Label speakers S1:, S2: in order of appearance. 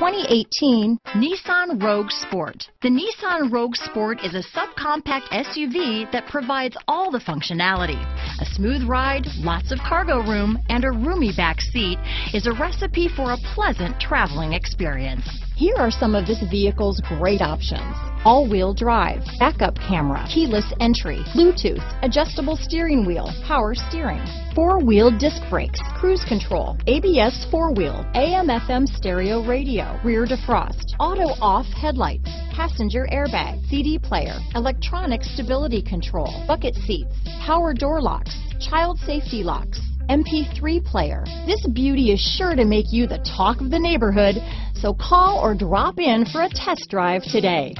S1: 2018 Nissan Rogue Sport. The Nissan Rogue Sport is a subcompact SUV that provides all the functionality. A smooth ride, lots of cargo room, and a roomy back seat is a recipe for a pleasant traveling experience. Here are some of this vehicle's great options. All-wheel drive, backup camera, keyless entry, Bluetooth, adjustable steering wheel, power steering, four-wheel disc brakes, cruise control, ABS four-wheel, AM-FM stereo radio, rear defrost, auto-off headlights, passenger airbag, CD player, electronic stability control, bucket seats, power door locks, child safety locks, MP3 player. This beauty is sure to make you the talk of the neighborhood, so call or drop in for a test drive today.